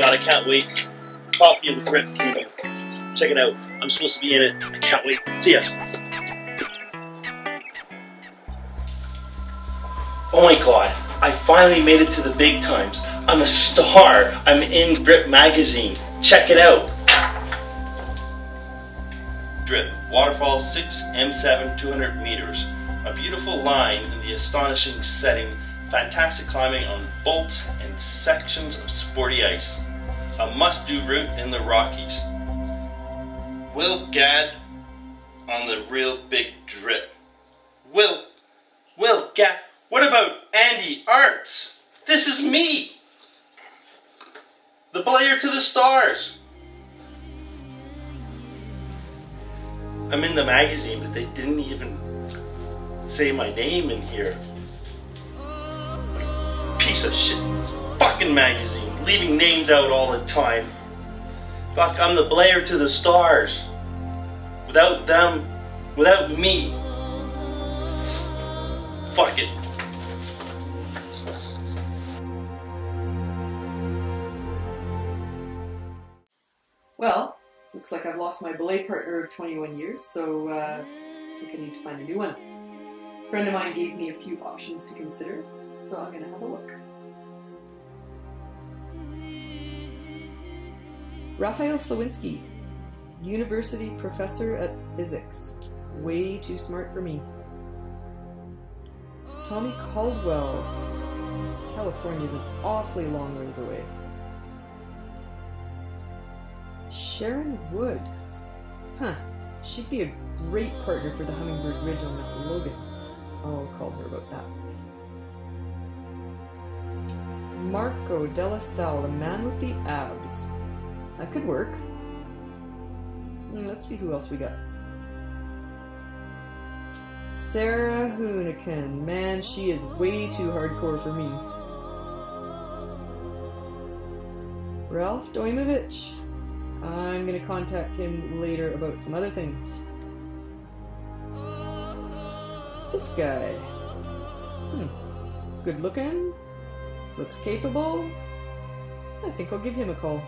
copy of the Drip Kingdom. Check it out. I'm supposed to be in it. I can't wait. See ya. Oh my god, I finally made it to the big times. I'm a star. I'm in Gripped Magazine. Check it out. Drip, waterfall 6 M7 200 meters. A beautiful line in the astonishing setting, fantastic climbing on bolts and sections of sporty ice. A must-do route in the Rockies. Will Gadd on the real big drip. Will, Will Gadd, what about Andy Arts? This is me! The Belayer to the Stars! I'm in the magazine, but they didn't even say my name in here. Piece of shit. Fucking magazine. Leaving names out all the time. Fuck, I'm the belayer to the stars. Without them, without me. Fuck it. Well, looks like I've lost my belay partner of 21 years, so uh, I think I need to find a new one. A friend of mine gave me a few options to consider, so I'm to have a look. Raphael Slawinski, university professor at physics. Way too smart for me. Tommy Caldwell, California's an awfully long ways away. Sharon Wood. Huh. She'd be a great partner for the Hummingbird Ridge on Mount Logan. I'll call her about that. Marco Della Salle, the man with the abs. That could work. Hmm, Let's see who else we got. Sarah Hueniken. Man, she is way too hardcore for me. Ralph Doimovich. I'm gonna contact him later about some other things. This guy. Hmm. Good looking. Looks capable. I think I'll give him a call.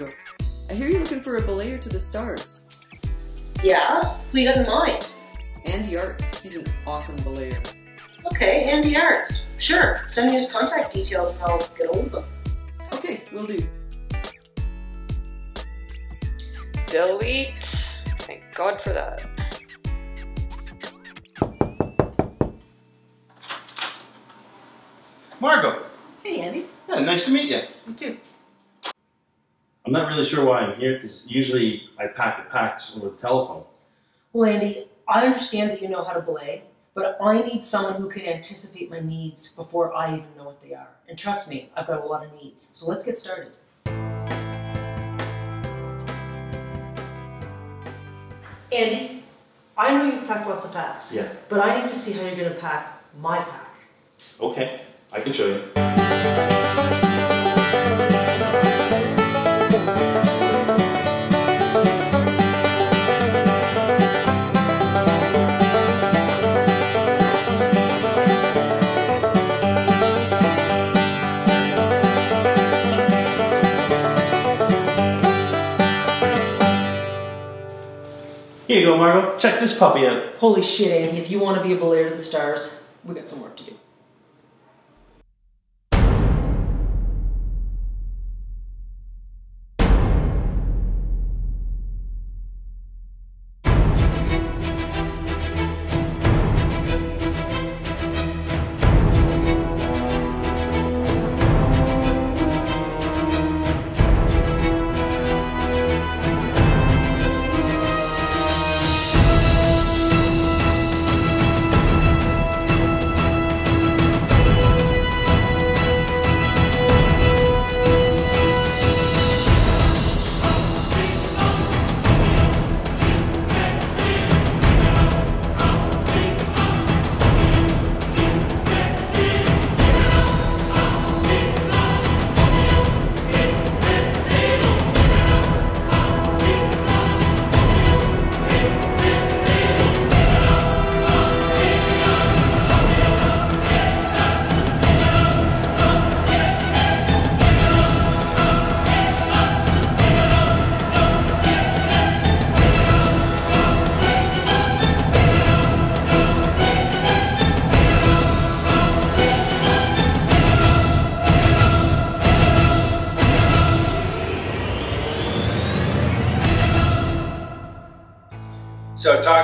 Good. I hear you're looking for a belayer to the stars. Yeah? Who you got in mind? Andy Arts, he's an awesome belayer. Okay, Andy Arts. Sure, send me his contact details and I'll get hold of him. Okay, will do. Delete. Thank God for that. Margo. Hey Andy. Yeah, nice to meet you. You too. I'm not really sure why I'm here because usually I pack the packs over the telephone. Well Andy, I understand that you know how to belay, but I need someone who can anticipate my needs before I even know what they are. And trust me, I've got a lot of needs. So let's get started. Andy, I know you've packed lots of packs, Yeah. but I need to see how you're going to pack my pack. Okay, I can show you. Here you go, Margo. Check this puppy out. Holy shit, Andy, if you want to be a belayer to the stars, we got some work to do.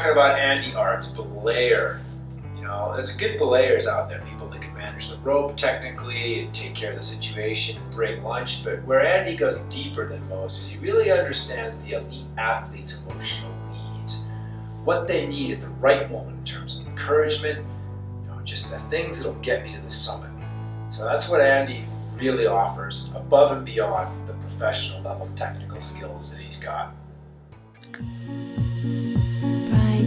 Talking about Andy Arts, belayer. You know, there's a good belayers out there, people that can manage the rope technically and take care of the situation and bring lunch. But where Andy goes deeper than most is he really understands the elite athlete's emotional needs, what they need at the right moment in terms of encouragement, you know, just the things that'll get me to the summit. So that's what Andy really offers above and beyond the professional level technical skills that he's got.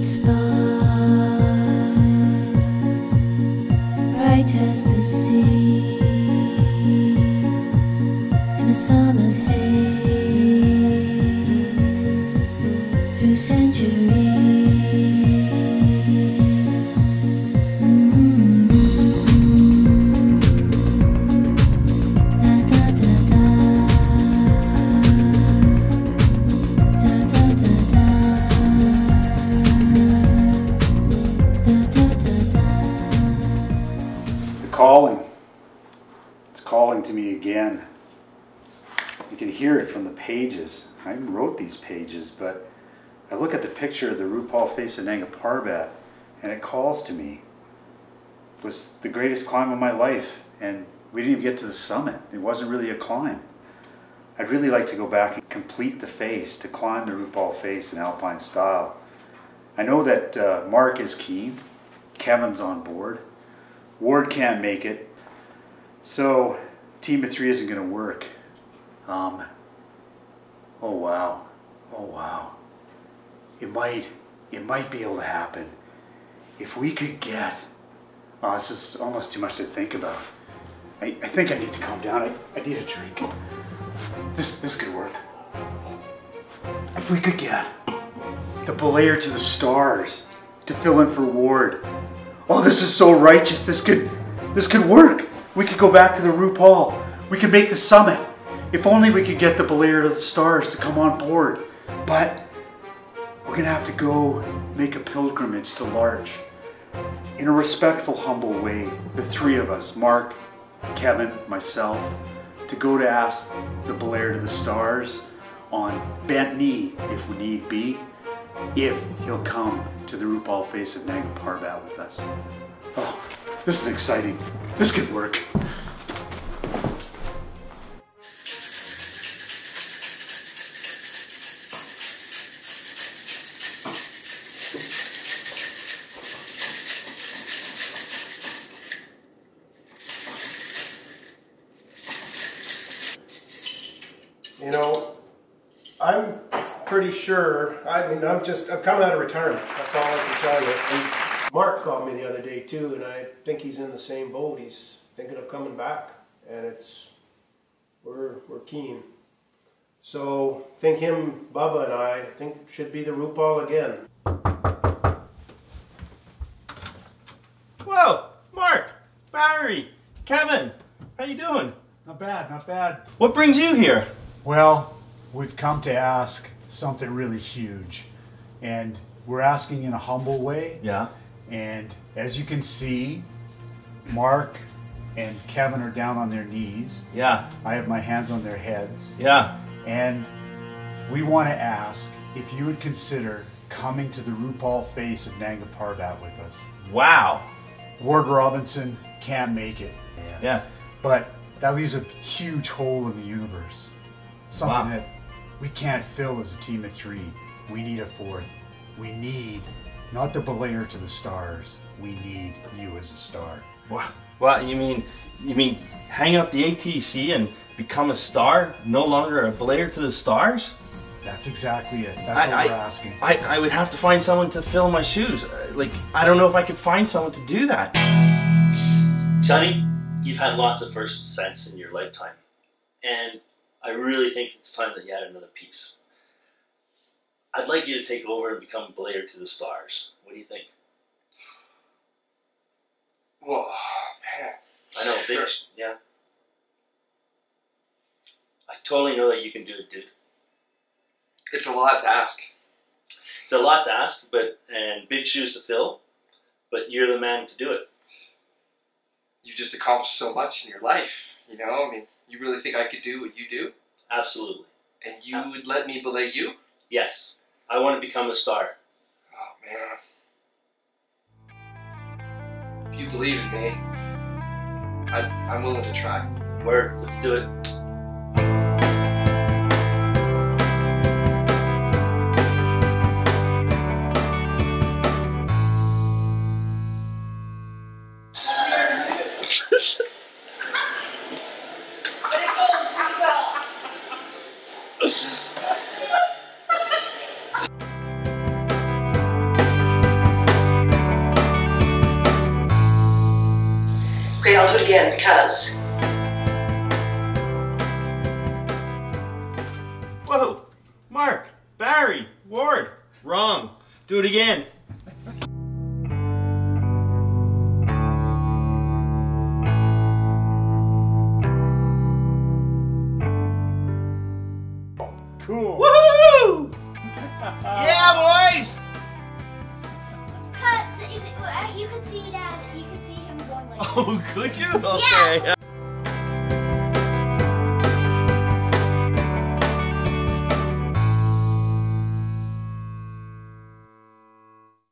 Spot, bright as the sea in a summer's haze again. You can hear it from the pages. I wrote these pages, but I look at the picture of the Rupal face of Nanga Parbat and it calls to me. It was the greatest climb of my life and we didn't even get to the summit. It wasn't really a climb. I'd really like to go back and complete the face, to climb the Rupal face in alpine style. I know that uh, Mark is keen, Kevin's on board, Ward can't make it, so team of three isn't going to work. Um, oh wow, oh wow. It might, it might be able to happen if we could get. Oh, this is almost too much to think about. I, I think I need to calm down. I, I need a drink. This, this could work. If we could get the belayer to the stars to fill in for Ward. Oh, this is so righteous. This could, this could work. We could go back to the Rupal. We could make the summit. If only we could get the belayer to the stars to come on board. But we're gonna have to go make a pilgrimage to Larch. In a respectful, humble way, the three of us, Mark, Kevin, myself, to go to ask the belayer to the stars on bent knee, if we need be, if he'll come to the Rupal face of Nanga Parbat with us. This is exciting. This could work. You know, I'm pretty sure. I mean, I'm just I'm coming out of retirement. That's all I can tell you. And Mark called me the other day too, and I think he's in the same boat. He's thinking of coming back, and it's we're we're keen. So I think him, Bubba, and I think should be the Rupal again. Whoa, Mark, Barry, Kevin, how you doing? Not bad, not bad. What brings you here? Well, we've come to ask something really huge. And we're asking in a humble way. Yeah. And as you can see, Mark and Kevin are down on their knees. Yeah. I have my hands on their heads. Yeah. And we want to ask if you would consider coming to the Rupal face of Nanga Parbat with us. Wow. Ward Robinson can't make it. Yeah. But that leaves a huge hole in the universe. Something Wow. that we can't fill as a team of three. We need a fourth. We need not the belayer to the stars. We need you as a star. Wow. What you mean? You mean hang up the ATC and become a star? No longer a belayer to the stars? That's exactly it. That's I- what I- we're asking. I, I would have to find someone to fill my shoes. Uh, Like I don't know if I could find someone to do that. Sonnie, you've had lots of first ascents in your lifetime, and I really think it's time that you add another piece. I'd like you to take over and become belayer to the stars. What do you think? Whoa, man. I know, big, Sure. yeah. I totally know that you can do it, dude. It's a lot to ask. It's a lot to ask, but and big shoes to fill. But you're the man to do it. You've just accomplished so much in your life. You know, I mean, you really think I could do what you do? Absolutely. And you would let me belay you? Yes. I want to become a star. Oh, man. If you believe in me, I, I'm willing to try. Word, let's do it. I'll do it again because. Whoa! Mark, Barry, Ward. Wrong. Do it again. Cool. Woohoo! yeah, Oh, could you? Okay.